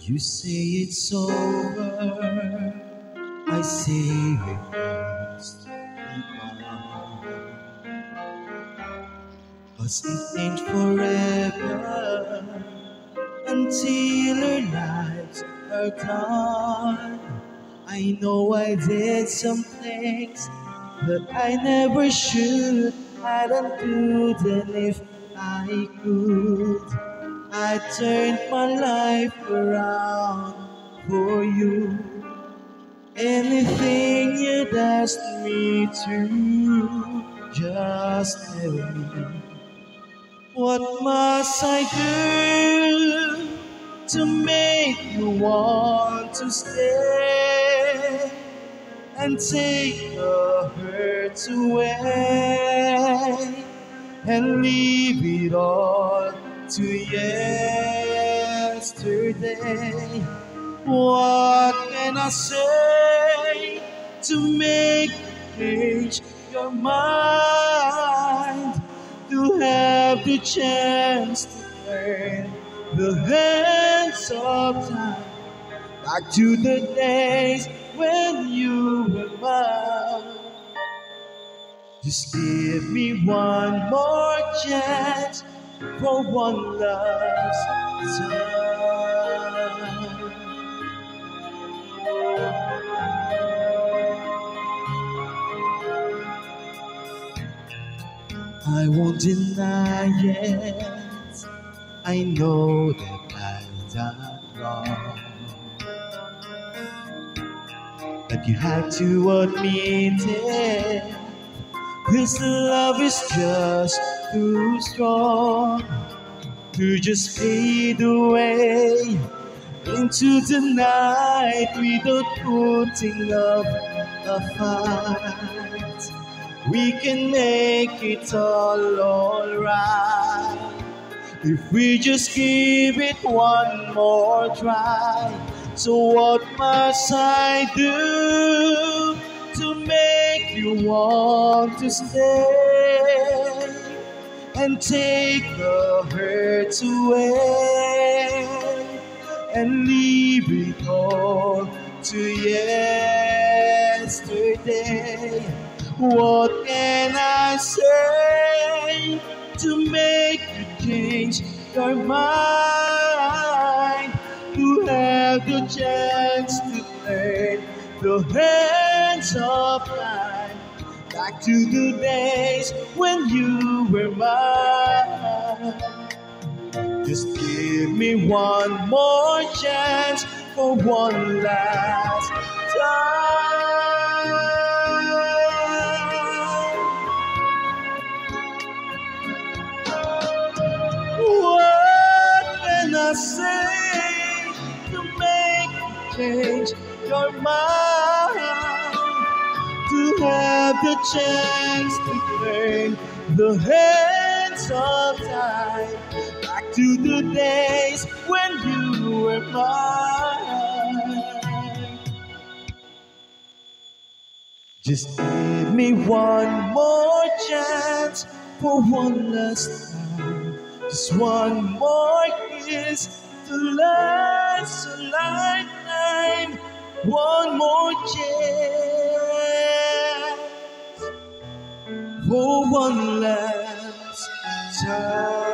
You say it's over, I say it must be. Cause it ain't forever until our lives are gone. I know I did some things that I never should. I don't do them if I could. I turned my life around for you. Anything you'd ask me to, just tell me. What must I do to make you want to stay and take the hurt away and leave it all to yesterday? What can I say to make change your mind? To have the chance to turn the hands of time back to the days when you were mine. Just give me one more chance for one last time. I won't deny it. I know that I've done wrong. But you have to admit it. This love is just too strong to just fade away into the night without putting up a fight. We can make it all alright if we just give it one more try. So, what must I do to make you want to stay and take the hurt away and leave it all to yesterday? What can I say to make you change your mind? Have the chance to turn the hands of time back to the days when you were mine. Just give me one more chance for one last time. Change your mind? To have the chance to turn the hands of time back to the days when you were mine. Just give me one more chance for one last time. Just one more kiss to last a lifetime. One more chance for one last time.